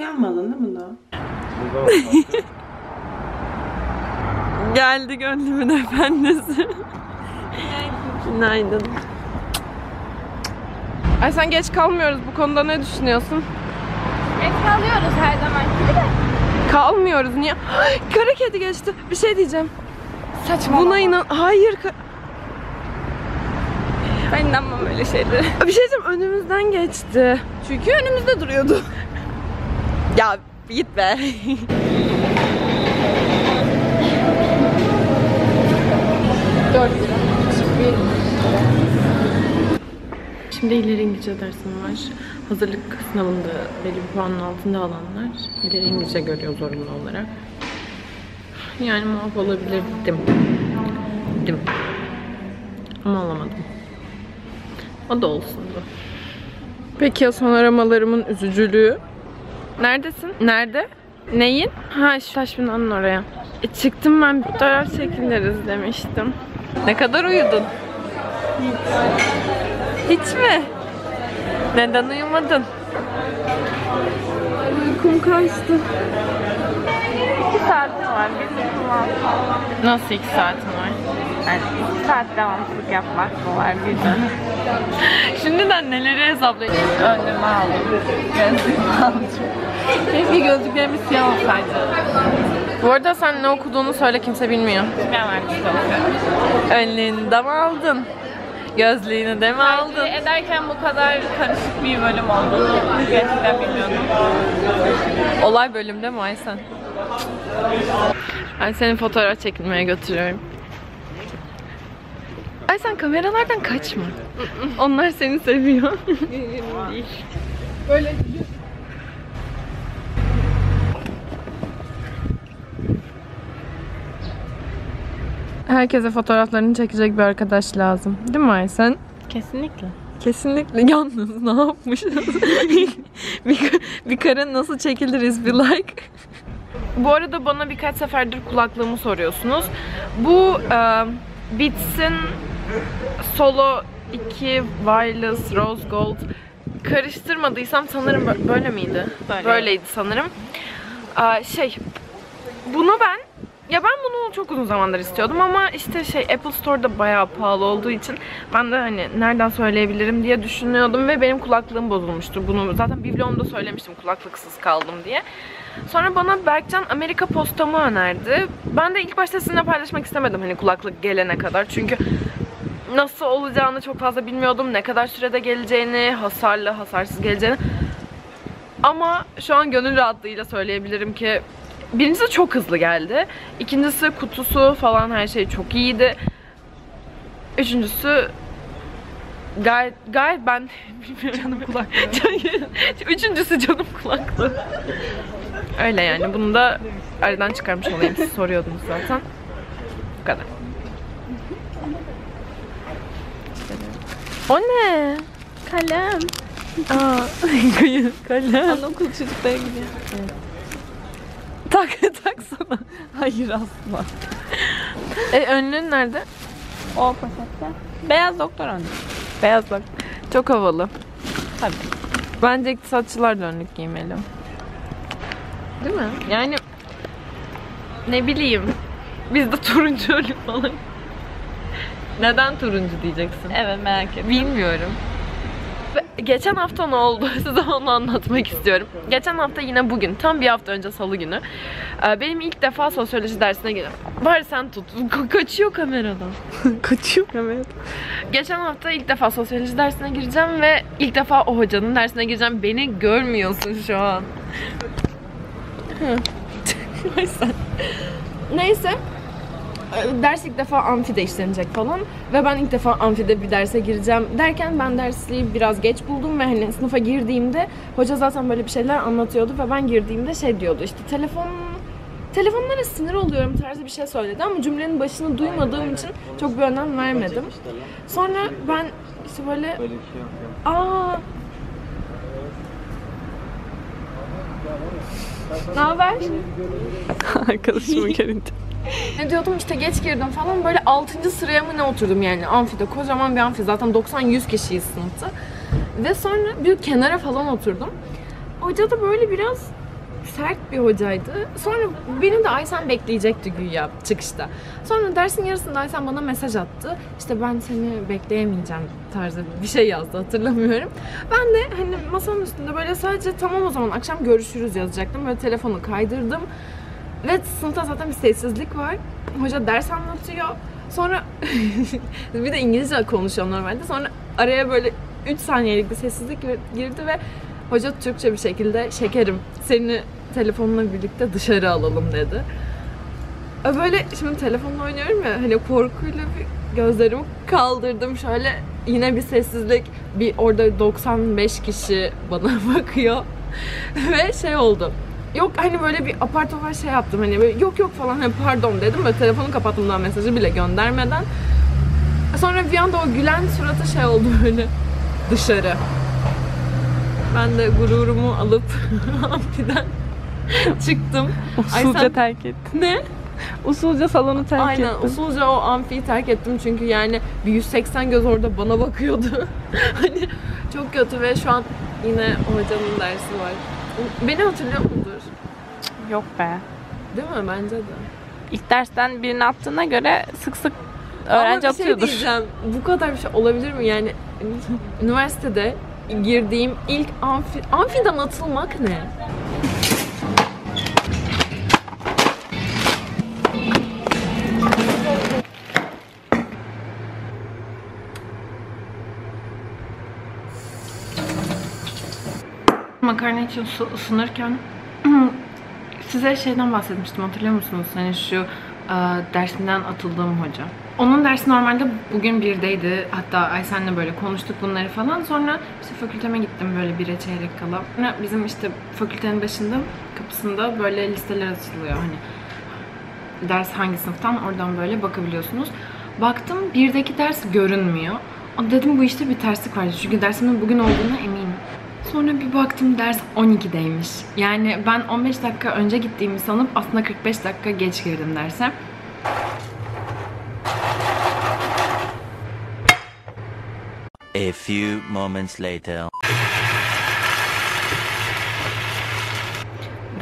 uyanmadın değil mi daha? Geldi gönlümün efendisi. Günaydın. Ay sen geç kalmıyoruz. Bu konuda ne düşünüyorsun? Geç kalıyoruz her zaman gibi de. Kalmıyoruz. Niye? Ay, Kara kedi geçti. Bir şey diyeceğim. Saçmalama. Buna inan... Hayır. ka- Ben inanmam öyle şeylere. Bir şey diyeceğim. Önümüzden geçti. Çünkü önümüzde duruyordu. Ya git be. Şimdi ileri İngilizce dersim var. Hazırlık sınavında belli bir puanın altında alanlar ileri İngilizce görüyor zorunlu olarak. Yani muaf olabilirdim. Dim. Ama olamadım. O da olsundu. Peki ya son aramalarımın üzücülüğü? Neredesin? Nerede? Neyin? Ha şu taş binanın oraya. E, çıktım ben fotoğraf çekiliriz demiştim. Ne kadar uyudun? Hiç mi? Neden uyumadın? Uykum kaçtı. İki saatim var. Bir. Nasıl iki saatin var? Yani iki saat devamsızlık yapmak var birden? Şimdiden neleri hesaplayacağım? Önlüğümü aldım. Gözlüğümü aldım. Keşke gözlüklerimiz siyah olsaydı. Bu arada sen ne okuduğunu söyle kimse bilmiyor. Ben vermiş çalışıyorum. Önlüğünü de mi aldın? Gözlüğünü de mi aldın? Tercih ederken bu kadar karışık bir bölüm olduğunu gerçekten bilmiyordum. Olay bölümde mi Aysen? Ben seni fotoğraf çekilmeye götürüyorum. Aysen kameralardan kaçma. Onlar seni seviyor. Değil. Herkese fotoğraflarını çekecek bir arkadaş lazım. Değil mi Aysen? Kesinlikle. Kesinlikle. Yalnız ne yapmışız? bir, bir karın nasıl çekilir is be like. Bu arada bana birkaç seferdir kulaklığımı soruyorsunuz. Bu e, Beats'in Solo 2 Wireless Rose Gold karıştırmadıysam sanırım bö- böyle miydi? Böyle. Böyleydi sanırım. Aa, şey bunu ben ya ben bunu çok uzun zamandır istiyordum ama işte şey Apple Store'da bayağı pahalı olduğu için ben de hani nereden söyleyebilirim diye düşünüyordum ve benim kulaklığım bozulmuştu. Bunu zaten bir vlogumda söylemiştim kulaklıksız kaldım diye. Sonra bana Berkcan Amerika postamı önerdi. Ben de ilk başta sizinle paylaşmak istemedim hani kulaklık gelene kadar. Çünkü nasıl olacağını çok fazla bilmiyordum. Ne kadar sürede geleceğini, hasarlı, hasarsız geleceğini. Ama şu an gönül rahatlığıyla söyleyebilirim ki birincisi çok hızlı geldi. İkincisi kutusu falan her şey çok iyiydi. Üçüncüsü gayet gayet ben. Canım kulaklığı. Üçüncüsü canım kulaklığı. Öyle yani bunu da aradan çıkarmış olayım. Siz soruyordunuz zaten. Bu kadar. O ne? Kalem. Aa, kalem. Anaokul çocuklara gidiyor. Tak tak sana. Hayır asla. e önlüğün nerede? O poşette. Beyaz doktor önlüğü. Beyaz bak. Çok havalı. Tabii. Bence iktisatçılar da önlük giymeli. Değil mi? Yani ne bileyim. Bizde turuncu önlük falan. Neden turuncu diyeceksin? Evet merak ettim. Bilmiyorum. Geçen hafta ne oldu? Size onu anlatmak istiyorum. Geçen hafta yine bugün, tam bir hafta önce salı günü. e, Benim ilk defa sosyoloji dersine girdim. Bari sen tut. Ka- kaçıyor kameradan. kaçıyor kameradan. Geçen hafta ilk defa sosyoloji dersine gireceğim ve ilk defa o hocanın dersine gireceğim. Beni görmüyorsun şu an. Neyse. Ders ilk defa amfide işlenecek falan ve ben ilk defa amfide bir derse gireceğim derken ben dersliği biraz geç buldum ve hani sınıfa girdiğimde hoca zaten böyle bir şeyler anlatıyordu ve ben girdiğimde şey diyordu işte telefon telefonlara sinir oluyorum tarzı bir şey söyledi ama cümlenin başını duymadığım için çok bir önem vermedim. Sonra ben işte böyle aa ne haber? Arkadaşımı görünce. Ne diyordum işte geç girdim falan böyle 6. sıraya mı ne oturdum yani amfide kocaman bir amfi zaten 90-100 kişiyiz sınıfta. Ve sonra bir kenara falan oturdum. Hoca da böyle biraz sert bir hocaydı. Sonra benim de Aysen bekleyecekti güya çıkışta. Sonra dersin yarısında Aysen bana mesaj attı. İşte ben seni bekleyemeyeceğim tarzı bir şey yazdı hatırlamıyorum. Ben de hani masanın üstünde böyle sadece tamam o zaman akşam görüşürüz yazacaktım. Böyle telefonu kaydırdım. Ve sınıfta zaten bir sessizlik var. Hoca ders anlatıyor. Sonra bir de İngilizce konuşuyor normalde. Sonra araya böyle 3 saniyelik bir sessizlik gir- girdi ve hoca Türkçe bir şekilde şekerim seni telefonla birlikte dışarı alalım dedi. Böyle şimdi telefonla oynuyorum ya hani korkuyla bir gözlerimi kaldırdım şöyle yine bir sessizlik bir orada 95 kişi bana bakıyor ve şey oldu. Yok hani böyle bir apar topar şey yaptım hani böyle yok yok falan hani pardon dedim ve telefonu kapattım daha mesajı bile göndermeden. Sonra bir anda o gülen suratı şey oldu böyle dışarı. Ben de gururumu alıp amfiden çıktım. Ay Usulca sen- terk ettim. Ne? Usulca salonu terk Aynen ettim. usulca o amfiyi terk ettim çünkü yani bir 180 göz orada bana bakıyordu. hani çok kötü ve şu an yine hocanın dersi var. Beni hatırlıyor mudur? Yok be. Değil mi? Bence de. İlk dersten birini attığına göre sık sık öğrenci Ama bir şey atıyordur. diyeceğim. Bu kadar bir şey olabilir mi? Yani üniversitede girdiğim ilk amfi, amfiden atılmak ne? Su ısınırken size şeyden bahsetmiştim hatırlıyor musunuz? Hani şu e, dersinden atıldığım hoca. Onun dersi normalde bugün birdeydi. Hatta Aysen'le böyle konuştuk bunları falan. Sonra işte fakülteme gittim böyle bire çeyrek kala. Sonra bizim işte fakültenin başında kapısında böyle listeler açılıyor hani. Ders hangi sınıftan oradan böyle bakabiliyorsunuz. Baktım birdeki ders görünmüyor. Dedim bu işte bir terslik var. Çünkü dersimin bugün olduğuna eminim. Sonra bir baktım ders 12'deymiş. Yani ben 15 dakika önce gittiğimi sanıp aslında 45 dakika geç girdim derse. A few moments later.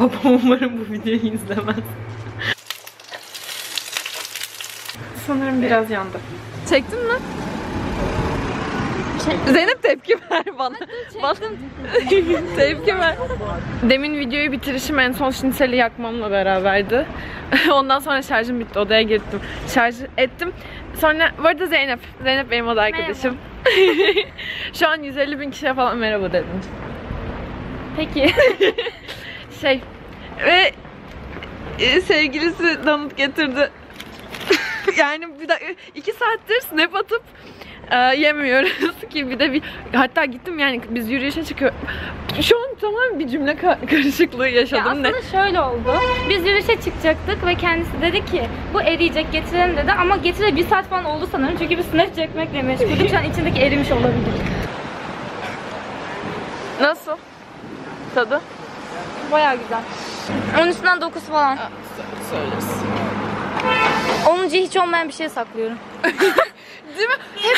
Babam umarım bu videoyu izlemez. Sanırım biraz yandı. Çektin mi? Zeynep tepki ver bana. Çektim. tepki ver. Demin videoyu bitirişim en son şinseli yakmamla beraberdi. Ondan sonra şarjım bitti. Odaya girdim. Şarj ettim. Sonra bu arada Zeynep. Zeynep benim oda arkadaşım. Şu an 150 bin kişiye falan merhaba dedim. Peki. Şey ve e, sevgilisi donut getirdi. yani bir dakika iki saattir snap atıp e, yemiyoruz ki bir de bir hatta gittim yani biz yürüyüşe çıkıyor. Şu an tamamen bir cümle ka- karışıklığı Ya yaşadım. ne? aslında şöyle oldu. Biz yürüyüşe çıkacaktık ve kendisi dedi ki bu eriyecek getirelim dedi ama getire bir saat falan oldu sanırım çünkü bir snap çekmekle meşguldük. Şu an içindeki erimiş olabilir. Nasıl? Tadı? Baya güzel. Onun üstünden 9 falan. Söyleriz. 10. hiç olmayan bir şey saklıyorum. Değil mi? Hep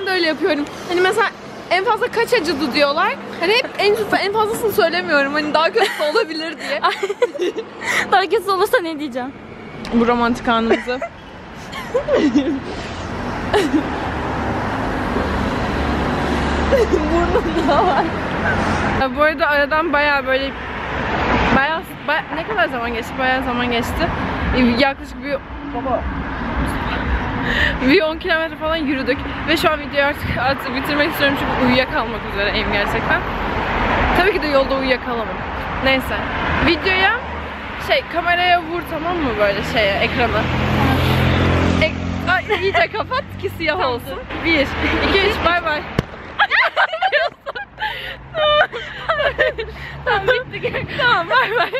ben de öyle yapıyorum. Hani mesela en fazla kaç acıdı diyorlar. Hani hep en, en fazlasını söylemiyorum. Hani daha kötü olabilir diye. Daha kötü olursa ne diyeceğim? Bu romantik anımızı. Burnumda var. Ya bu arada aradan bayağı böyle bayağı, bayağı- ne kadar zaman geçti? Bayağı zaman geçti. Yaklaşık bir baba bir 10 kilometre falan yürüdük ve şu an videoyu artık, artık bitirmek istiyorum çünkü uyuyakalmak üzereyim gerçekten. Tabii ki de yolda uyuyakalamam. Neyse. Videoya şey kameraya vur tamam mı böyle şeye ekrana. Ek Ay, iyice kapat ki siyah olsun. Bir, iki, üç, bay bay. tamam bitti. tamam bay bay.